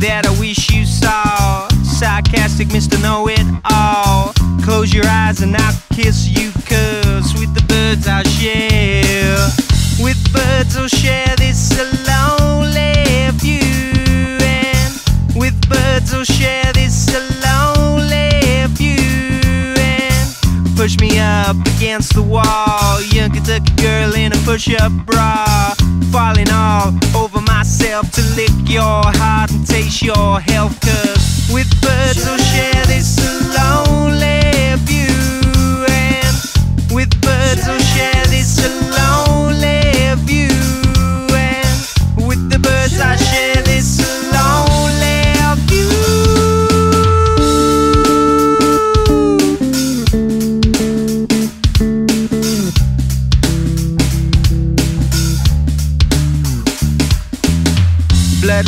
that I wish you saw. Sarcastic Mr. Know It All. Close your eyes and I'll kiss you, cause with the birds I'll share. With birds I'll share this lonely view. And with birds I'll share this lonely view. And push me up against the wall. Young Kentucky girl in a push up bra. Falling all over myself to lick your heart and taste your health. Cause with birds I'll share this lonely view. And with birds I'll share this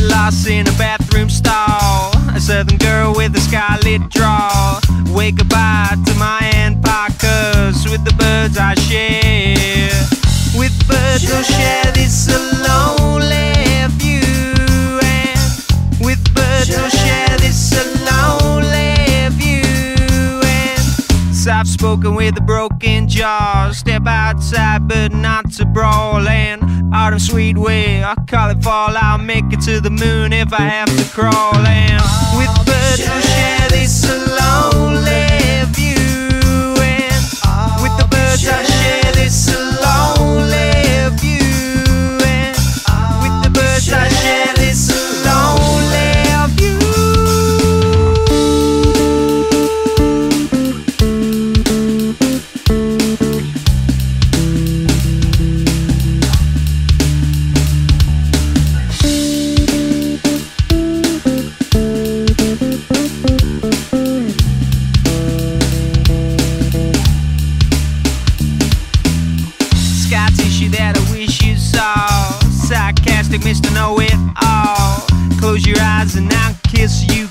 Loss in a bathroom stall. A southern girl with a scarlet draw. Wake goodbye to my Aunt Parkers with the birds I share. With birds I'll share this lonely view. And with birds I'll share this lonely view. And soft spoken with a broken jaw. Step outside, but not to brawl. And autumn sweet way, I call it fall. I'll make it to the moon if I have to crawl. That I wish you saw. Sarcastic Mr. Know It All. Close your eyes and I'll kiss you,